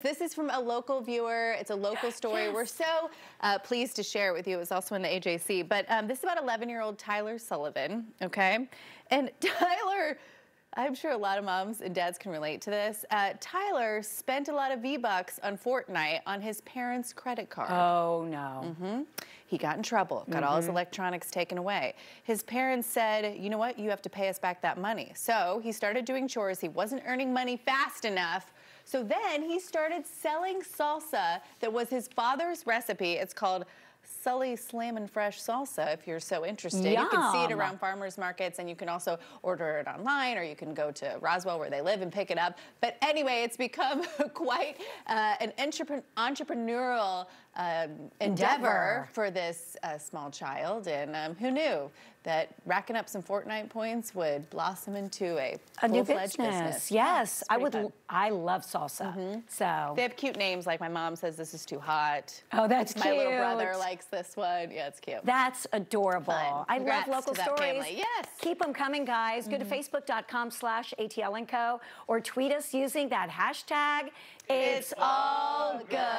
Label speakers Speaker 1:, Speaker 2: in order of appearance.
Speaker 1: This is from a local viewer. It's a local story. Yes. We're so uh, pleased to share it with you. It was also in the AJC. But um, this is about 11-year-old Tyler Sullivan, okay? And Tyler, I'm sure a lot of moms and dads can relate to this. Uh, Tyler spent a lot of V-Bucks on Fortnite on his parents' credit card.
Speaker 2: Oh, no.
Speaker 1: Mm -hmm. He got in trouble, got mm -hmm. all his mm-hmm. electronics taken away. His parents said, you know what, you have to pay us back that money. So he started doing chores. He wasn't earning money fast enough so then he started selling salsa that was his father's recipe. It's called Sully and Fresh Salsa if you're so interested. Yum. You can see it around farmers markets and you can also order it online or you can go to Roswell where they live and pick it up. But anyway, it's become quite uh, an entrepreneurial um, endeavor, endeavor, for this uh, small child. And um, who knew that racking up some Fortnite points would blossom into a,
Speaker 2: a new business. business. Yes, I would. Fun. I love salsa. Mm -hmm. So
Speaker 1: they have cute names. Like my mom says, this is too hot.
Speaker 2: Oh, that's
Speaker 1: my
Speaker 2: cute.
Speaker 1: My little brother likes this one. Yeah, it's cute.
Speaker 2: That's adorable.
Speaker 1: Fun.
Speaker 2: I love local stories.
Speaker 1: Family. Yes.
Speaker 2: Keep them coming, guys. Mm -hmm. Go to mm-hmm. facebook.com/slash ATL and Co. or tweet us using that hashtag. It's, it's all good.